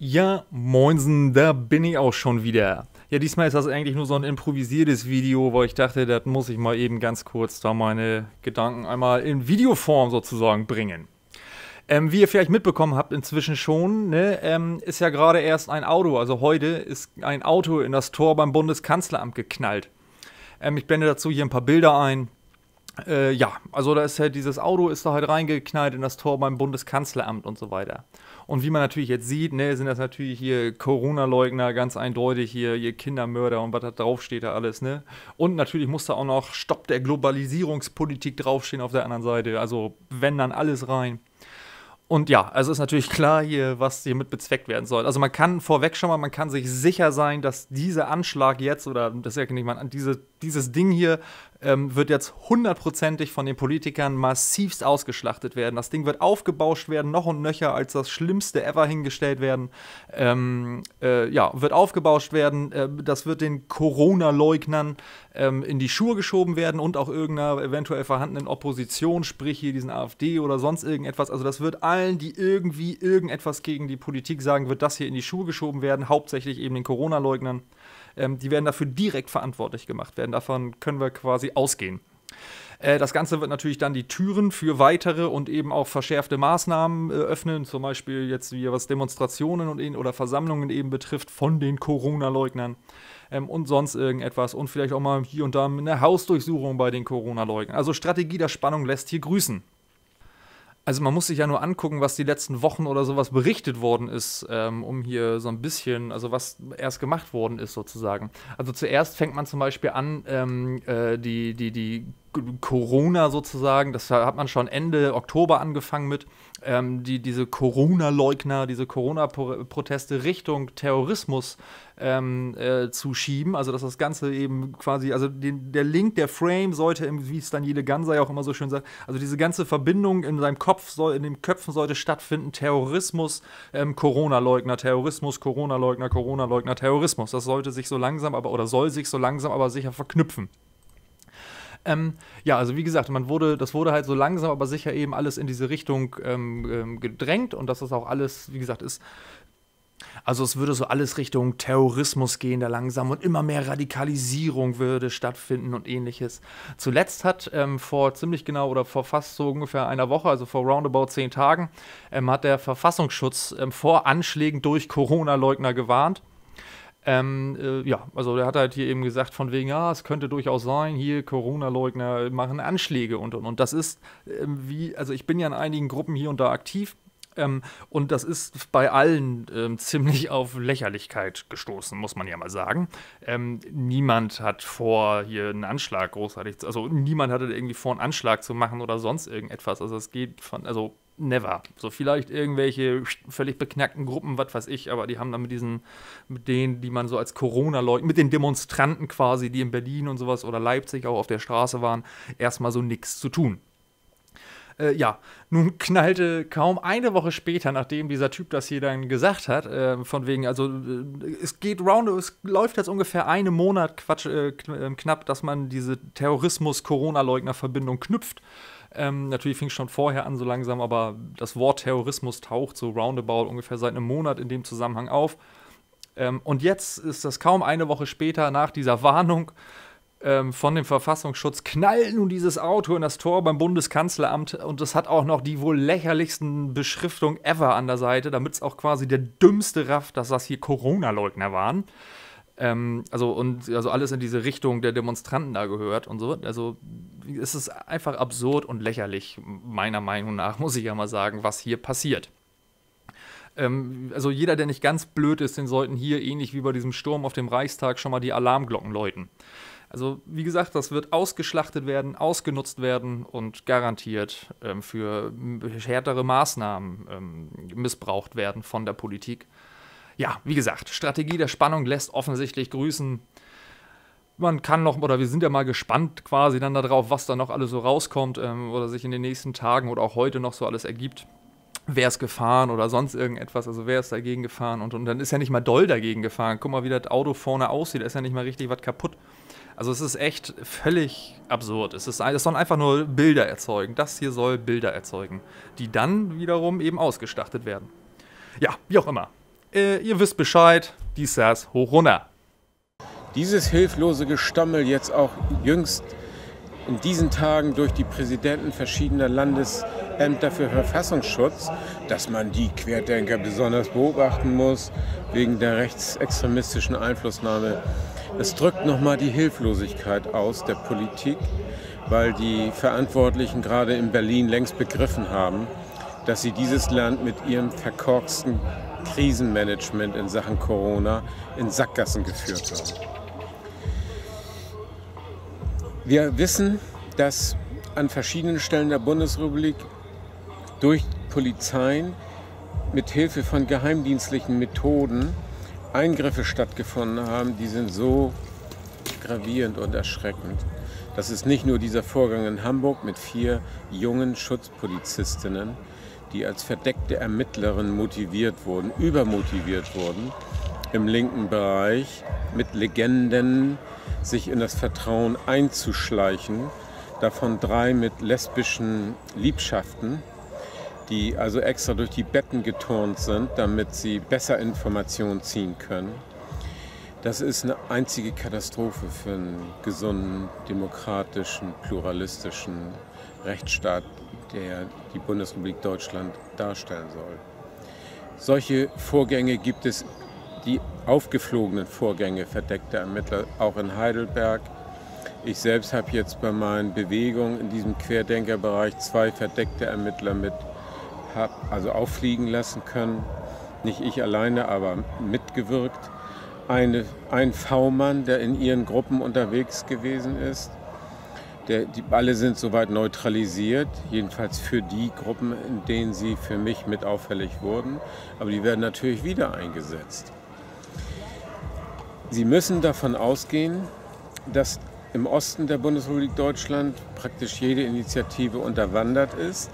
Ja, moinsen, da bin ich auch schon wieder. Ja, diesmal ist das eigentlich nur so ein improvisiertes Video, weil ich dachte, das muss ich mal eben ganz kurz da meine Gedanken einmal in Videoform sozusagen bringen. Ähm, wie ihr vielleicht mitbekommen habt inzwischen schon, ne, ähm, ist ja gerade erst ein Auto, also heute ist ein Auto in das Tor beim Bundeskanzleramt geknallt. Ähm, ich blende dazu hier ein paar Bilder ein. Äh, ja, also da ist halt dieses Auto ist da halt reingeknallt in das Tor beim Bundeskanzleramt und so weiter. Und wie man natürlich jetzt sieht, ne, sind das natürlich hier Corona-Leugner, ganz eindeutig hier, hier Kindermörder und was da draufsteht da alles, ne? Und natürlich muss da auch noch Stopp der Globalisierungspolitik draufstehen auf der anderen Seite. Also wenn dann alles rein. Und ja, also ist natürlich klar hier, was hiermit bezweckt werden soll. Also man kann vorweg schon mal, man kann sich sicher sein, dass dieser Anschlag jetzt oder das ja nicht mal, diese, dieses Ding hier ähm, wird jetzt hundertprozentig von den Politikern massivst ausgeschlachtet werden. Das Ding wird aufgebauscht werden, noch und nöcher als das Schlimmste ever hingestellt werden. Ähm, äh, ja, wird aufgebauscht werden. Äh, das wird den Corona-Leugnern ähm, in die Schuhe geschoben werden und auch irgendeiner eventuell vorhandenen Opposition, sprich hier diesen AfD oder sonst irgendetwas. Also das wird allen, die irgendwie irgendetwas gegen die Politik sagen, wird das hier in die Schuhe geschoben werden, hauptsächlich eben den Corona-Leugnern ähm, die werden dafür direkt verantwortlich gemacht werden. Davon können wir quasi ausgehen. Äh, das Ganze wird natürlich dann die Türen für weitere und eben auch verschärfte Maßnahmen äh, öffnen, zum Beispiel jetzt wie was Demonstrationen und oder Versammlungen eben betrifft von den Corona-Leugnern ähm, und sonst irgendetwas und vielleicht auch mal hier und da eine Hausdurchsuchung bei den Corona-Leugnern. Also Strategie der Spannung lässt hier grüßen. Also man muss sich ja nur angucken, was die letzten Wochen oder sowas berichtet worden ist, ähm, um hier so ein bisschen, also was erst gemacht worden ist sozusagen. Also zuerst fängt man zum Beispiel an, ähm, äh, die, die, die Corona sozusagen, das hat man schon Ende Oktober angefangen mit, ähm, die, diese Corona-Leugner, diese Corona-Proteste Richtung Terrorismus ähm, äh, zu schieben. Also dass das Ganze eben quasi, also den, der Link, der Frame sollte, wie es Daniele Gansay auch immer so schön sagt, also diese ganze Verbindung in seinem Kopf, soll, in den Köpfen sollte stattfinden, Terrorismus, ähm, Corona-Leugner, Terrorismus, Corona-Leugner, Corona-Leugner, Terrorismus. Das sollte sich so langsam aber, oder soll sich so langsam aber sicher verknüpfen. Ähm, ja, also wie gesagt, man wurde, das wurde halt so langsam, aber sicher eben alles in diese Richtung ähm, ähm, gedrängt und das auch alles, wie gesagt, ist. Also es würde so alles Richtung Terrorismus gehen, da langsam und immer mehr Radikalisierung würde stattfinden und ähnliches. Zuletzt hat ähm, vor ziemlich genau oder vor fast so ungefähr einer Woche, also vor roundabout zehn Tagen, ähm, hat der Verfassungsschutz ähm, vor Anschlägen durch Corona-Leugner gewarnt. Ähm, äh, ja, also der hat halt hier eben gesagt, von wegen, ja, es könnte durchaus sein, hier Corona-Leugner machen Anschläge und und und. Das ist äh, wie, also ich bin ja in einigen Gruppen hier und da aktiv. Ähm, und das ist bei allen ähm, ziemlich auf Lächerlichkeit gestoßen, muss man ja mal sagen. Ähm, niemand hat vor, hier einen Anschlag großartig, also niemand hatte irgendwie vor, einen Anschlag zu machen oder sonst irgendetwas. Also es geht von, also never. So vielleicht irgendwelche völlig beknackten Gruppen, was weiß ich, aber die haben dann mit diesen, mit denen, die man so als Corona-Leute, mit den Demonstranten quasi, die in Berlin und sowas oder Leipzig auch auf der Straße waren, erstmal so nichts zu tun. Äh, ja, nun knallte kaum eine Woche später, nachdem dieser Typ das hier dann gesagt hat, äh, von wegen, also äh, es geht round, es läuft jetzt ungefähr einen Monat Quatsch, äh, äh, knapp, dass man diese Terrorismus-Corona-Leugner-Verbindung knüpft. Ähm, natürlich fing es schon vorher an, so langsam, aber das Wort Terrorismus taucht so roundabout ungefähr seit einem Monat in dem Zusammenhang auf. Ähm, und jetzt ist das kaum eine Woche später nach dieser Warnung ähm, von dem Verfassungsschutz, knallt nun dieses Auto in das Tor beim Bundeskanzleramt und das hat auch noch die wohl lächerlichsten Beschriftungen ever an der Seite, damit es auch quasi der dümmste rafft, dass das hier Corona-Leugner waren. Ähm, also und also alles in diese Richtung der Demonstranten da gehört und so. Also es ist einfach absurd und lächerlich, meiner Meinung nach, muss ich ja mal sagen, was hier passiert. Ähm, also jeder, der nicht ganz blöd ist, den sollten hier, ähnlich wie bei diesem Sturm auf dem Reichstag, schon mal die Alarmglocken läuten. Also wie gesagt, das wird ausgeschlachtet werden, ausgenutzt werden und garantiert ähm, für härtere Maßnahmen ähm, missbraucht werden von der Politik. Ja, wie gesagt, Strategie der Spannung lässt offensichtlich grüßen man kann noch, oder wir sind ja mal gespannt quasi dann darauf, was da noch alles so rauskommt ähm, oder sich in den nächsten Tagen oder auch heute noch so alles ergibt. Wer ist gefahren oder sonst irgendetwas, also wer ist dagegen gefahren und, und dann ist ja nicht mal doll dagegen gefahren. Guck mal, wie das Auto vorne aussieht, da ist ja nicht mal richtig was kaputt. Also es ist echt völlig absurd. Es, ist, es soll einfach nur Bilder erzeugen. Das hier soll Bilder erzeugen, die dann wiederum eben ausgestattet werden. Ja, wie auch immer. äh, ihr wisst Bescheid, dies das hoch runter. Dieses hilflose Gestammel jetzt auch jüngst in diesen Tagen durch die Präsidenten verschiedener Landesämter für Verfassungsschutz, dass man die Querdenker besonders beobachten muss wegen der rechtsextremistischen Einflussnahme. Es drückt nochmal die Hilflosigkeit aus der Politik, weil die Verantwortlichen gerade in Berlin längst begriffen haben, dass sie dieses Land mit ihrem verkorksten Krisenmanagement in Sachen Corona in Sackgassen geführt haben. Wir wissen, dass an verschiedenen Stellen der Bundesrepublik durch Polizeien mit Hilfe von geheimdienstlichen Methoden Eingriffe stattgefunden haben, die sind so gravierend und erschreckend. Das ist nicht nur dieser Vorgang in Hamburg mit vier jungen Schutzpolizistinnen, die als verdeckte Ermittlerinnen motiviert wurden, übermotiviert wurden, im linken Bereich mit Legenden sich in das Vertrauen einzuschleichen. Davon drei mit lesbischen Liebschaften, die also extra durch die Betten geturnt sind, damit sie besser Informationen ziehen können. Das ist eine einzige Katastrophe für einen gesunden, demokratischen, pluralistischen Rechtsstaat, der die Bundesrepublik Deutschland darstellen soll. Solche Vorgänge gibt es die aufgeflogenen Vorgänge verdeckter Ermittler, auch in Heidelberg. Ich selbst habe jetzt bei meinen Bewegungen in diesem Querdenkerbereich zwei verdeckte Ermittler mit, hab also auffliegen lassen können. Nicht ich alleine, aber mitgewirkt. Eine, ein V-Mann, der in ihren Gruppen unterwegs gewesen ist. Der, die, alle sind soweit neutralisiert, jedenfalls für die Gruppen, in denen sie für mich mit auffällig wurden. Aber die werden natürlich wieder eingesetzt. Sie müssen davon ausgehen, dass im Osten der Bundesrepublik Deutschland praktisch jede Initiative unterwandert ist.